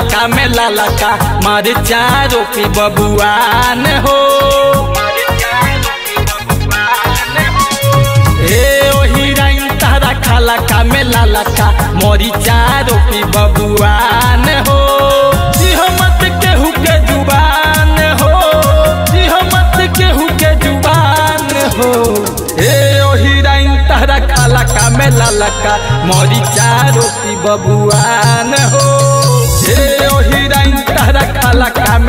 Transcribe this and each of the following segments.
का में लाला का मारे चारों की बबुआन हो। ए ओ हीराइन तारा खाला का में लाला का मोरी चारों की बबुआन हो। मत केहू के ज़ुबान हो। मत केहू के ज़ुबान हो। मोरी चारों की बबुआन हो।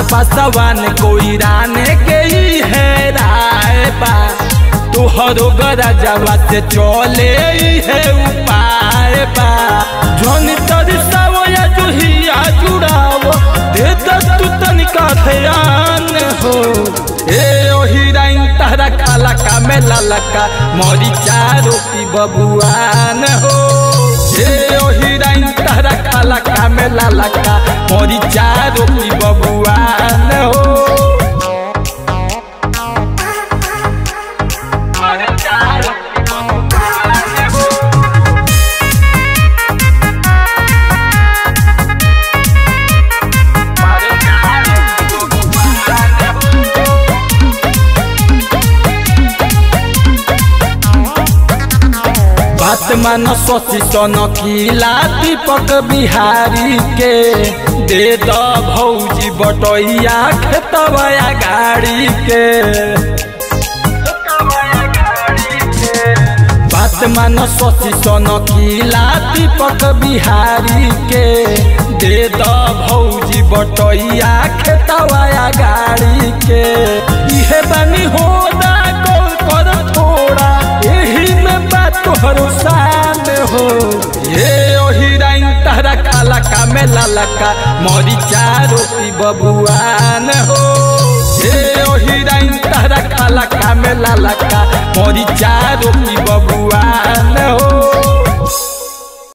जात कोई राने के ही है राय बा तोहरो गरा जवत चोले ही उपाय बा जोन तरसावो या जुहिया जुड़ावो, दे तू तनिका ध्यान हो। ए ओ हीराइन तारा काला का में लाला का मोरी चारों की बबुआन हो। ए ओ हीराइन तारा काला का में लाला का मोरी चारों की बात मान सोची सन किला दीपक बिहारी के दे द भौजी बटैया खेतवया गाड़ी के बात मान सोची सन किला दीपक बिहारी के दे द भौजी बटैया खेतवया गाड़ी के इहे बनी होदा कौन कर थोड़ा यही में बात तोहर में ललका, मोरी चारो की बबुआन हो। हे ओही हीराइन तारा काला का में ललका, मोरी चारो की बबुआन